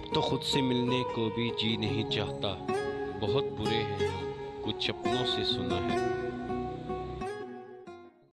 अब तो खुद से मिलने को भी जी नहीं चाहता। बहुत बुरे हैं। कुछ अपनों से सुना है।